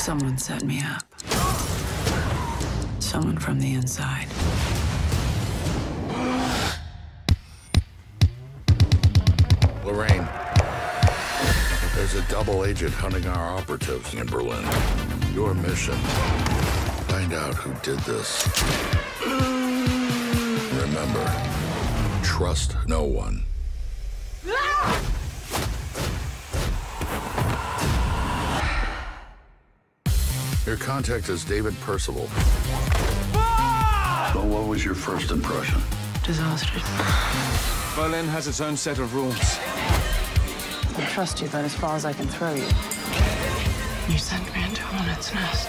Someone set me up. Someone from the inside. Lorraine, there's a double agent hunting our operatives in Berlin. Your mission, find out who did this. Remember, trust no one. Your contact is David Percival. Ah! Well, what was your first impression? Disastrous. Berlin has its own set of rules. I trust you but as far as I can throw you. You sent me into a hornet's nest.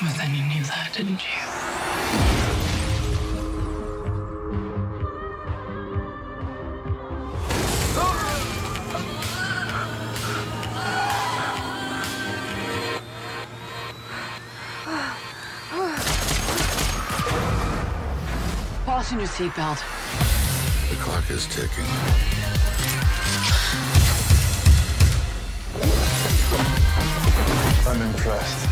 Well, then you knew that, didn't you? Fasten your seatbelt. The clock is ticking. I'm impressed.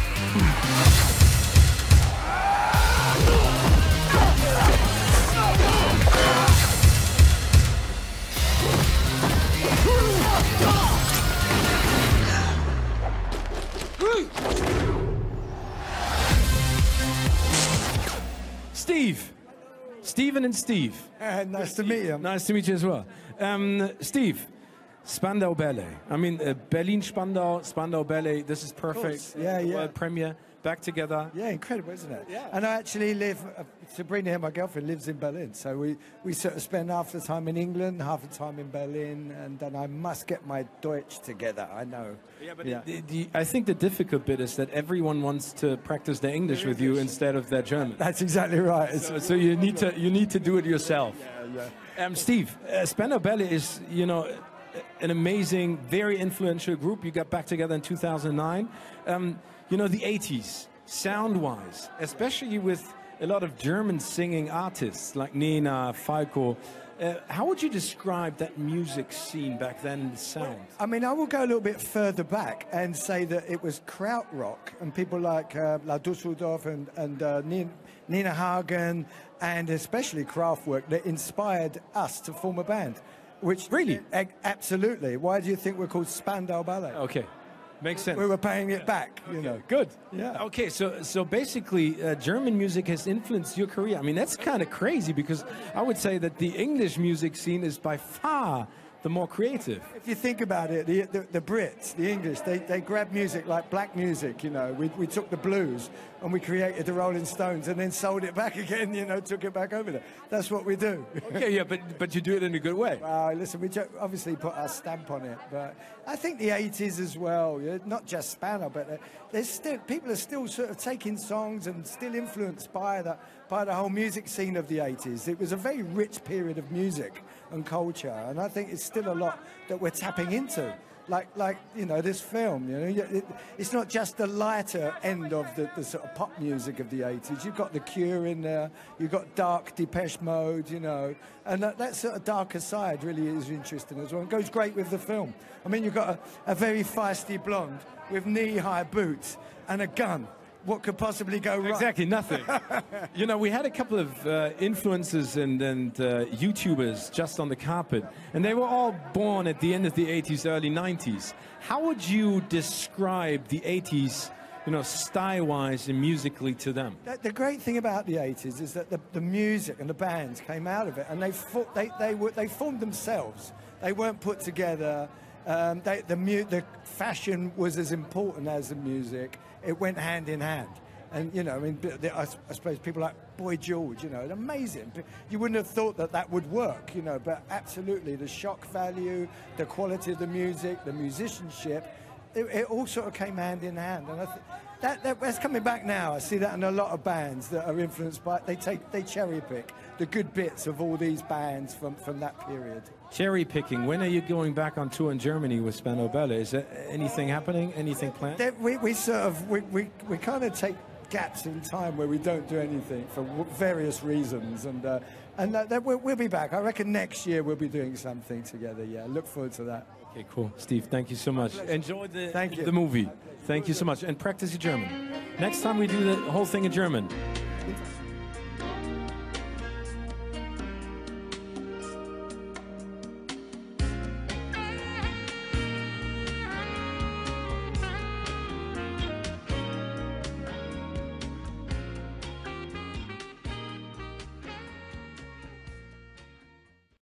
Steve. Stephen and Steve. nice to meet you. Nice to meet you as well. Um, Steve, Spandau Ballet. I mean, uh, Berlin Spandau, Spandau Ballet. This is perfect. Yeah, yeah. World premiere. Back together. Yeah, incredible, isn't it? Yeah. And I actually live, uh, Sabrina here, my girlfriend, lives in Berlin. So we, we sort of spend half the time in England, half the time in Berlin, and then I must get my Deutsch together, I know. Yeah, but the- the- I think the difficult bit is that everyone wants to practice their English with you instead of their German. That's exactly right. So, so you need to you need to do it yourself. Yeah, yeah. Um, Steve, uh, Spandau Ballet is you know an amazing, very influential group. You got back together in 2009. Um, you know the 80s, sound-wise, especially with a lot of German singing artists like Nena, Falco. Uh, how would you describe that music scene back then, the sound? I mean, I will go a little bit further back and say that it was krautrock and people like uh, La Dusseldorf and, and uh, Nina, Nina Hagen and especially Kraftwerk that inspired us to form a band. Which Really? Absolutely. Why do you think we're called Spandau Ballet? Okay, makes sense. We were paying it back, you know. Good. Yeah. Okay, so so basically, uh, German music has influenced your career. I mean, that's kind of crazy because I would say that the English music scene is by far the more creative. If you think about it, the, the, the Brits, the English, they, they grab music like black music, you know. We, we took the blues and we created the Rolling Stones and then sold it back again, you know, took it back over there. That's what we do. Okay, yeah, but but you do it in a good way. Uh, listen, we obviously put our stamp on it, but I think the 80s as well, yeah, not just Spandau, but uh, there's still people are still sort of taking songs and still influenced by by the whole music scene of the 80s. It was a very rich period of music and culture, and I think it's still a lot that we're tapping into. Like, like you know, this film. You know, it, it's not just the lighter end of the, the sort of pop music of the 80s. You've got The Cure in there. You've got dark Depeche Mode. You know, and that, that sort of darker side really is interesting as well. It goes great with the film. I mean, you've got a, a very feisty blonde with knee-high boots and a gun. What could possibly go wrong? Exactly, nothing. you know, we had a couple of uh, influencers and, and uh, YouTubers just on the carpet, and they were all born at the end of the 80s, early 90s. How would you describe the 80s, you know, style-wise and musically to them? The, the great thing about the 80s is that the, the music and the bands came out of it and they, they, they, were, they formed themselves. They weren't put together. Um, they, the, mu- the fashion was as important as the music. It went hand in hand. And, you know, I mean, I, I, suppose people like Boy George, you know, amazing. You wouldn't have thought that that would work, you know, but absolutely the shock value, the quality of the music, the musicianship, it, it all sort of came hand in hand. And I th- that, that, that's coming back now. I see that in a lot of bands that are influenced by, they take, they cherry pick the good bits of all these bands from, from that period. Cherry picking. When are you going back on tour in Germany with Spandau Ballet? Is there anything happening? Anything planned? We, we sort of we, we, we kind of take gaps in time where we don't do anything for w- various reasons, and uh, and uh, that we'll, we'll be back. I reckon next year we'll be doing something together. Yeah, look forward to that. Okay, cool. Steve, thank you so much. Enjoy the, Thank you. the movie. Thank you so much. And practice your German. Next time we do the whole thing in German.